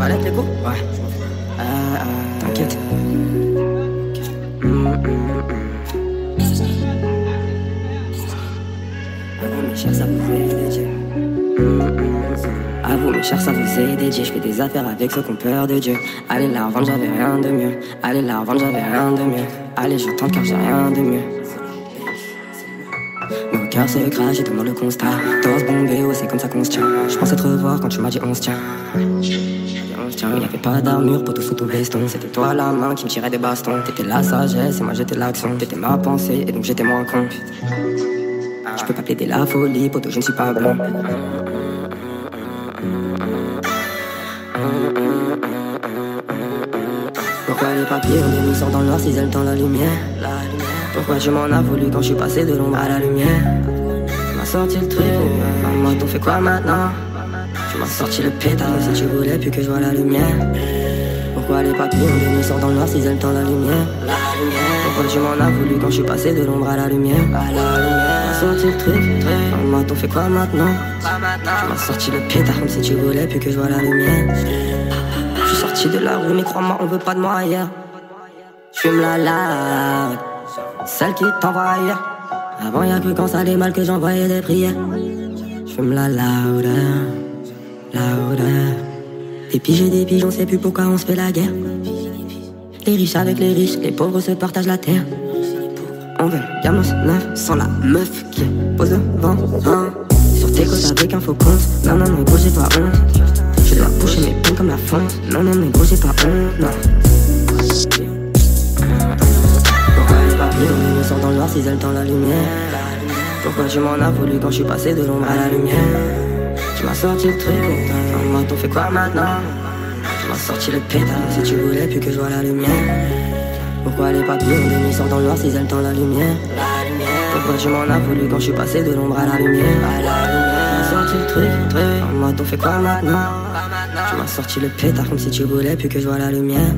avec les Ouais. Euh, euh, T'inquiète. Hum, hum, hum. À vous mes chers, ça vous fait Dieu. Hum. À vous mes chers, ça vous aide Dieu. Je fais des affaires avec ceux qui ont peur de Dieu. Allez la revendre, j'avais rien de mieux. Allez la revendre, j'avais rien de mieux. Allez, je tente car j'ai rien de mieux. Mon cœur se crache, j'ai tout le constat. Torse bombé, ouais, c'est comme ça qu'on se tient. Je pensais te revoir quand tu m'as dit on se tient. On se tient, y'avait pas d'armure pour tout sous ton veston. C'était toi la main qui me tirait des bastons. T'étais la sagesse et moi j'étais l'action. T'étais ma pensée et donc j'étais moins con. Je peux pas plaider la folie, poto, je ne suis pas bon. Pourquoi les papiers ont des sortent dans noir s'ils aiment dans la lumière? Pourquoi tu m'en as voulu quand je suis passé de l'ombre à la lumière? M'as sorti le truc, en mode on fait quoi maintenant? Tu m'as sorti le pétard si tu voulais plus que je vois la lumière. Pourquoi les papiers ont des sortent dans le noir s'ils aiment dans la lumière? Pourquoi tu m'en as voulu quand je suis passé de l'ombre à la lumière? À la lumière. Tu m'as sorti le truc, en mode on fait quoi maintenant? Tu m'as sorti le pétard comme si tu voulais plus que je vois la lumière. Je suis sorti de la rue, mais crois-moi, on veut pas de moi ailleurs. J'fume la loud, celle qui t'envoie ailleurs. Avant, y'a que quand ça allait mal que j'envoyais des prières. J'fume la louder, louder. Des piges et des piges, on sait plus pourquoi on se fait la guerre. Les riches avec les riches, les pauvres se partagent la terre. On veut Gamos neuf sans la meuf qui pose devant. Hein. Sur tes côtes avec un faux compte. Non, non, non, gros, j'ai pas honte. Je dois boucher mes peines comme la fonte. Non, non, mais gros, j'ai pas honte, non. Pourquoi les papiers me sortent dans le noir aiment dans la lumière Pourquoi tu m'en as voulu quand je suis passé de l'ombre à la lumière? Tu m'as sorti le truc, en mode on fait quoi maintenant Tu m'as sorti le pétard si tu voulais plus que je vois la lumière. Pourquoi les papiers ont des sortent dans le noir s'ils aiment dans la lumière Pourquoi tu m'en as voulu quand je suis passé de l'ombre à la lumière Tu m'as sorti le truc, en mode on fait quoi maintenant Tu m'as sorti le pétard comme si tu voulais plus que je vois la lumière